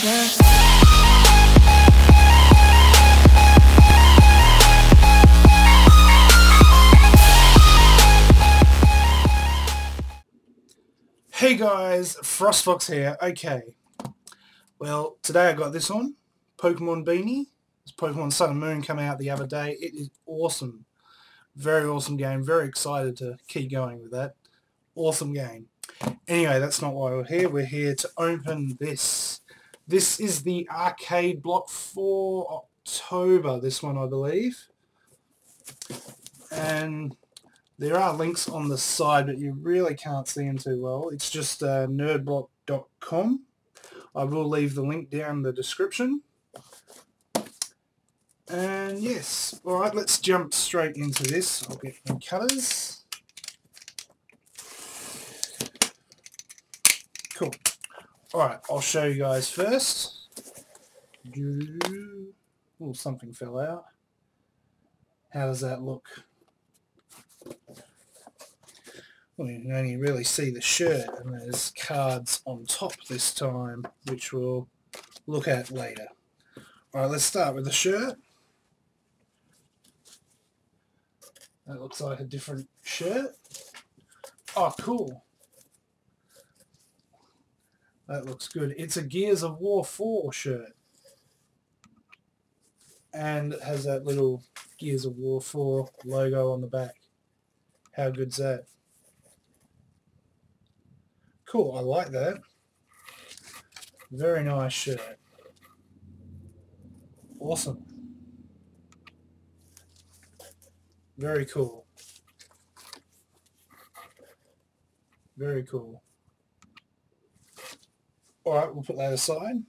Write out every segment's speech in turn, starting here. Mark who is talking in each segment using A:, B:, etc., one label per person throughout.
A: Hey guys, Frostfox here. Okay, well today I got this on, Pokemon Beanie. It's Pokemon Sun and Moon coming out the other day. It is awesome. Very awesome game. Very excited to keep going with that. Awesome game. Anyway, that's not why we're here. We're here to open this. This is the arcade block for October, this one I believe. And there are links on the side, but you really can't see them too well. It's just uh, nerdblock.com. I will leave the link down in the description. And yes, alright, let's jump straight into this. I'll get my cutters. Cool. Alright, I'll show you guys first. Oh, something fell out. How does that look? Well, you can only really see the shirt and there's cards on top this time, which we'll look at later. Alright, let's start with the shirt. That looks like a different shirt. Oh, cool. That looks good. It's a Gears of War 4 shirt. And it has that little Gears of War 4 logo on the back. How good's that? Cool, I like that. Very nice shirt. Awesome. Very cool. Very cool. Alright, we'll put that aside.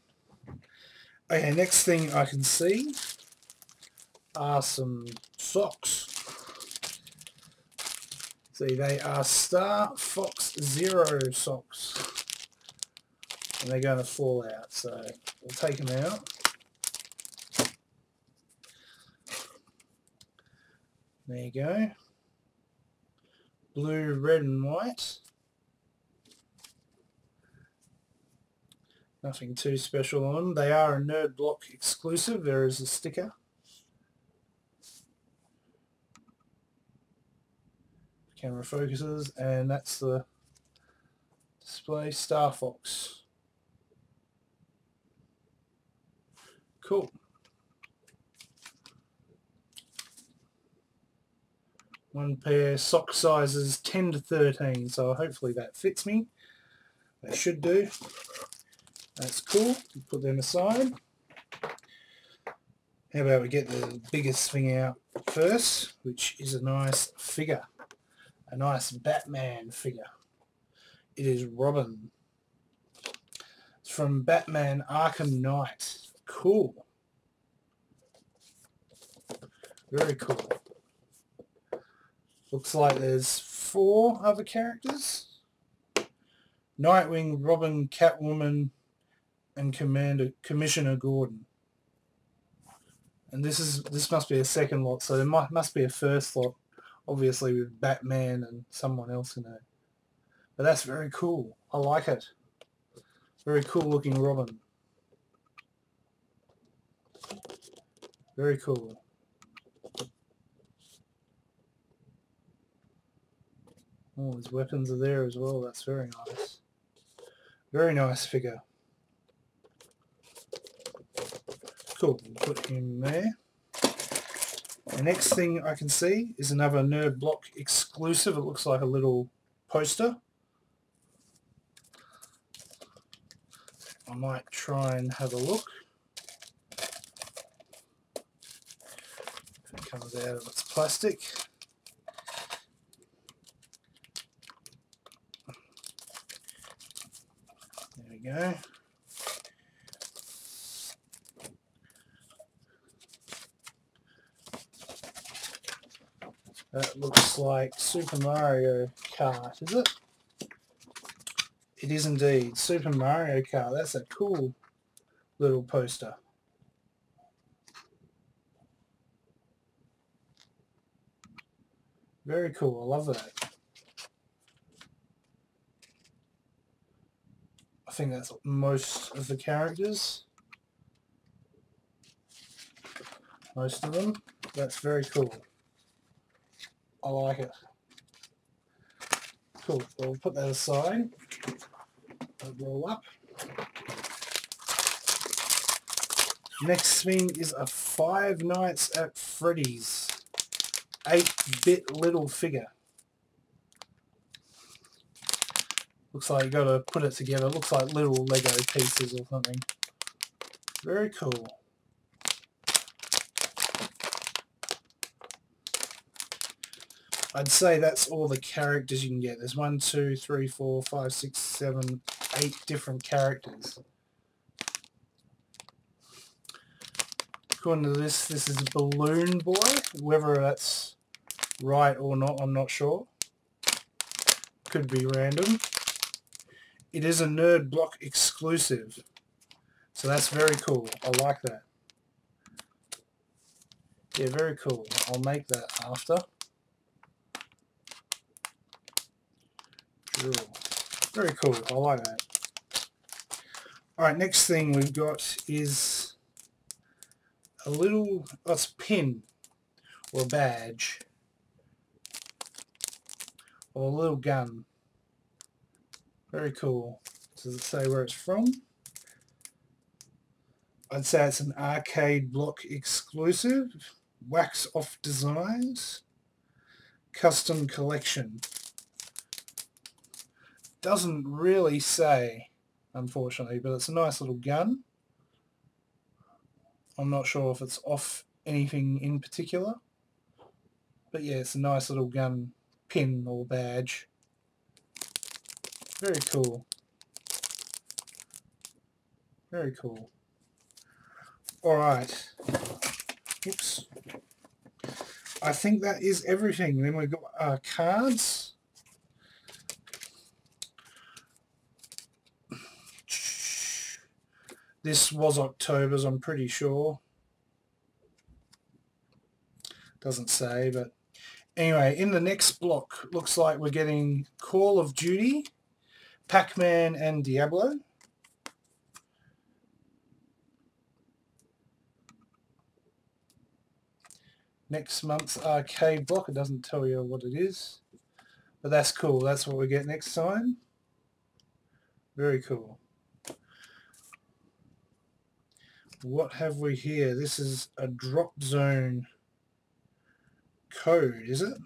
A: Okay, next thing I can see are some socks. See, they are Star Fox Zero socks. And they're going to fall out, so we'll take them out. There you go. Blue, red and white. Nothing too special on. They are a Nerd Block exclusive. There is a sticker. camera focuses and that's the display Star Fox cool one pair sock sizes 10 to 13 so hopefully that fits me that should do that's cool put them aside how about we get the biggest thing out first which is a nice figure a nice Batman figure. It is Robin. It's from Batman Arkham Knight. Cool. Very cool. Looks like there's four other characters. Nightwing, Robin, Catwoman, and Commander Commissioner Gordon. And this is this must be a second lot, so there might, must be a first lot obviously with Batman and someone else in it. But that's very cool. I like it. Very cool looking Robin. Very cool. Oh, his weapons are there as well. That's very nice. Very nice figure. Cool. Put him there. The next thing I can see is another Nerd Block exclusive. It looks like a little poster. I might try and have a look. If it comes out of its plastic. There we go. That looks like Super Mario Kart, is it? It is indeed. Super Mario Kart. That's a cool little poster. Very cool. I love that. I think that's most of the characters. Most of them. That's very cool. I like it. Cool. Well, put that aside. I'll roll up. Next thing is a Five Nights at Freddy's 8-bit little figure. Looks like you got to put it together. Looks like little Lego pieces or something. Very cool. I'd say that's all the characters you can get. There's one, two, three, four, five, six, seven, eight different characters. According to this, this is a Balloon Boy. Whether that's right or not, I'm not sure. Could be random. It is a Nerd Block exclusive. So that's very cool. I like that. Yeah, very cool. I'll make that after. Very cool. I like that. Alright, next thing we've got is a little, oh, a pin or a badge or a little gun. Very cool. Does it say where it's from? I'd say it's an arcade block exclusive. Wax off designs. Custom collection doesn't really say, unfortunately, but it's a nice little gun. I'm not sure if it's off anything in particular. But yeah, it's a nice little gun pin or badge. Very cool. Very cool. Alright. Oops. I think that is everything. Then we've got uh, cards. This was October's, I'm pretty sure. Doesn't say, but anyway, in the next block, looks like we're getting Call of Duty, Pac-Man and Diablo. Next month's arcade block, it doesn't tell you what it is. But that's cool, that's what we get next time. Very cool. What have we here? This is a drop zone code, is it?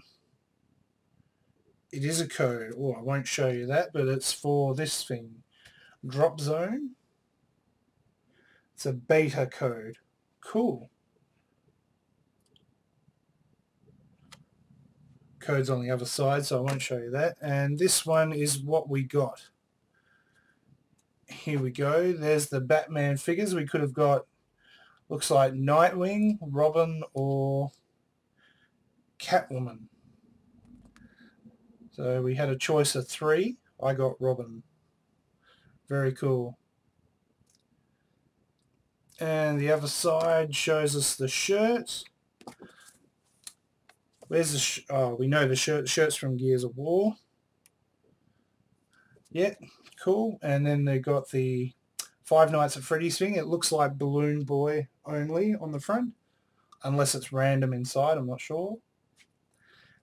A: It is a code. Oh, I won't show you that, but it's for this thing. Drop zone. It's a beta code. Cool. Code's on the other side, so I won't show you that. And this one is what we got here we go. There's the Batman figures. We could have got, looks like Nightwing, Robin, or Catwoman. So we had a choice of three. I got Robin. Very cool. And the other side shows us the shirt. Where's the sh oh, we know the shirt. The shirt's from Gears of War. Yeah, cool. And then they got the Five Nights at Freddy's thing. It looks like Balloon Boy only on the front, unless it's random inside. I'm not sure.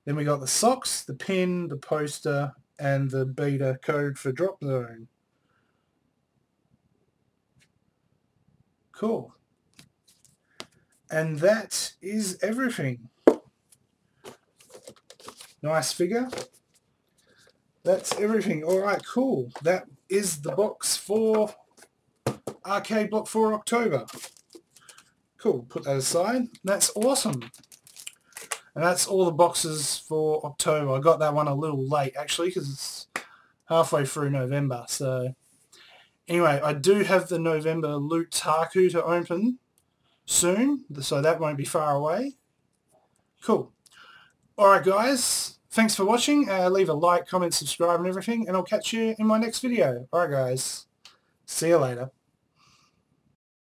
A: Then we got the socks, the pin, the poster, and the beta code for Drop Zone. Cool. And that is everything. Nice figure. That's everything. All right, cool. That is the box for Arcade Block for October. Cool. Put that aside. That's awesome. And that's all the boxes for October. I got that one a little late, actually, because it's halfway through November. So, anyway, I do have the November Loot Taku to open soon, so that won't be far away. Cool. Alright, guys. Thanks for watching. Uh, leave a like, comment, subscribe and everything, and I'll catch you in my next video. Alright guys, see you later.